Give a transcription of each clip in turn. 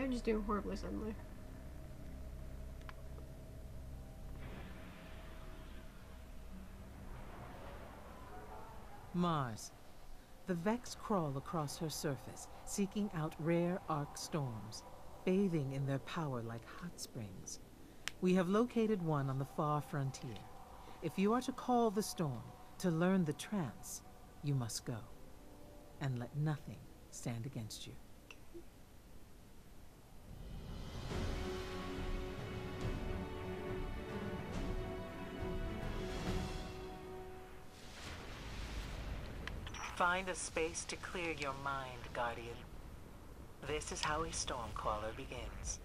I'm just doing horribly suddenly. Mars. The Vex crawl across her surface, seeking out rare arc storms, bathing in their power like hot springs. We have located one on the far frontier. If you are to call the storm, to learn the trance, you must go. And let nothing stand against you. Find a space to clear your mind, Guardian. This is how a Stormcaller begins.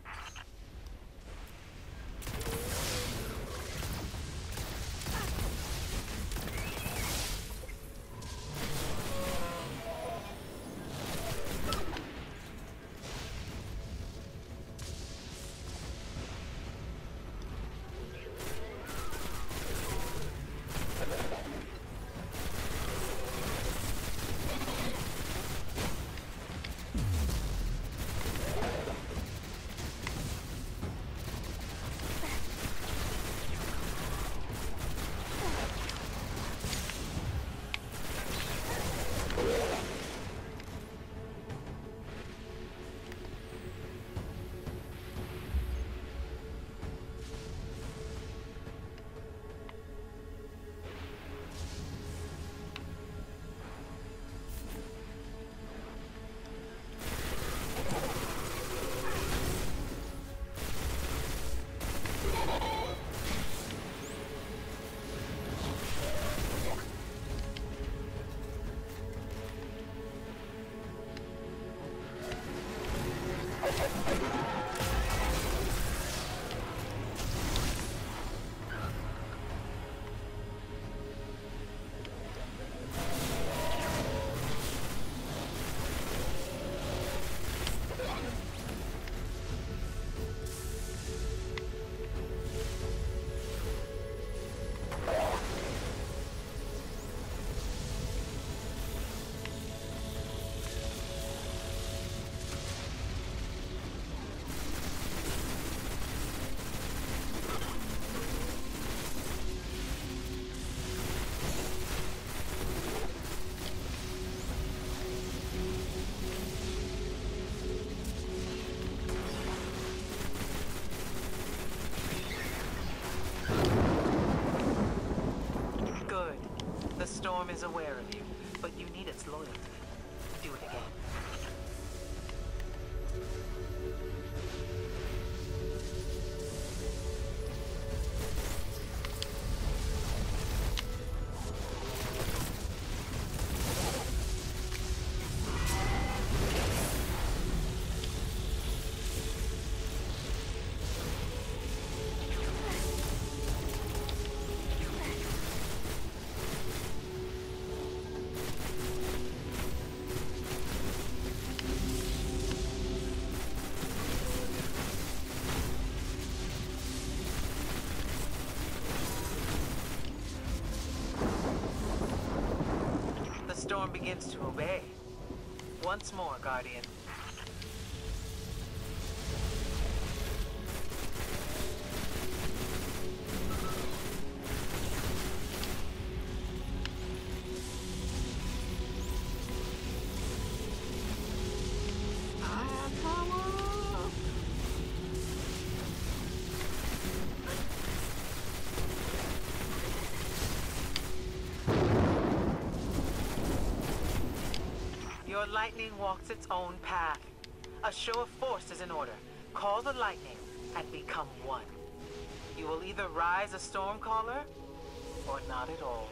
Is aware of you, but you need its loyalty. Storm begins to obey. Once more, Guardian. Your lightning walks its own path. A show of force is in order. Call the lightning and become one. You will either rise a Stormcaller or not at all.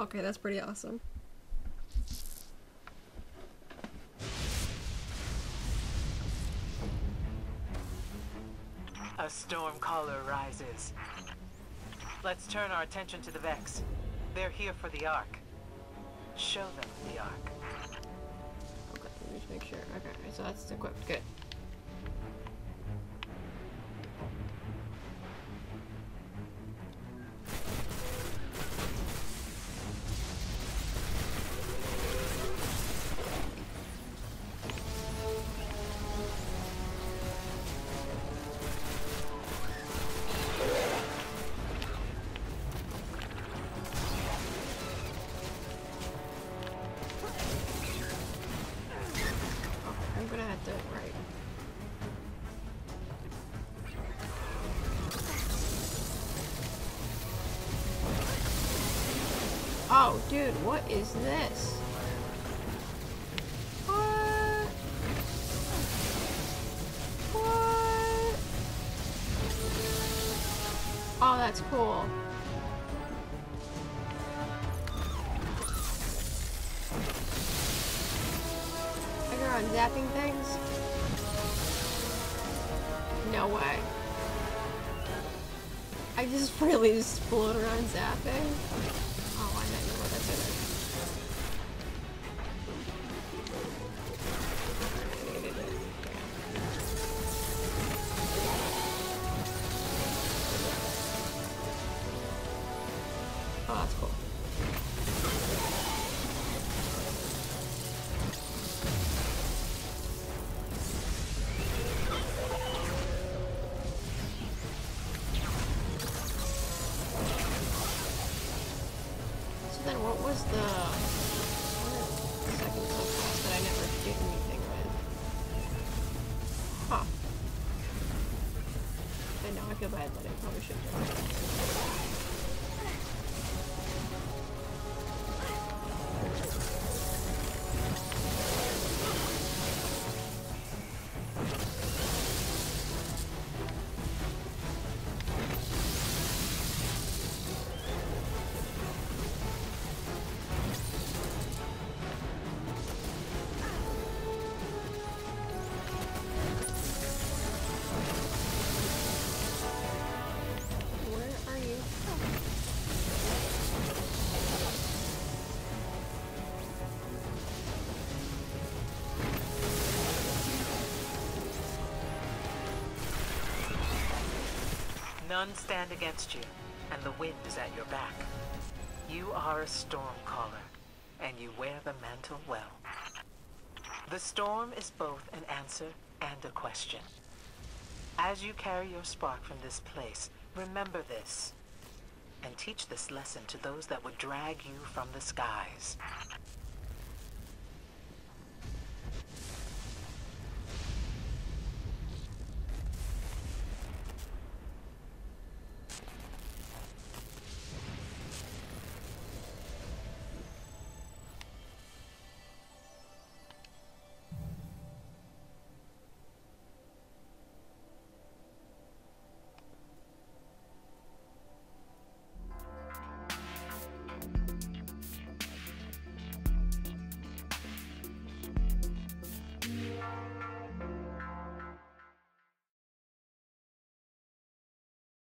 Okay, that's pretty awesome. A storm caller rises. Let's turn our attention to the Vex. They're here for the Arc. Show them the Arc. Okay, let me just make sure. Okay, so that's equipped. Good. Have to right. Oh, dude, what is this? Oh, that's cool. I go around zapping things? No way. I just really just float around zapping? Oh, I know what that's in Oh, that's cool. So then what was the, the second subclass that I never did anything with? Huh. I know, I feel bad that I probably should do Where are None stand against you, and the wind is at your back. You are a storm caller, and you wear the mantle well. The storm is both an answer and a question. As you carry your spark from this place, remember this, and teach this lesson to those that would drag you from the skies.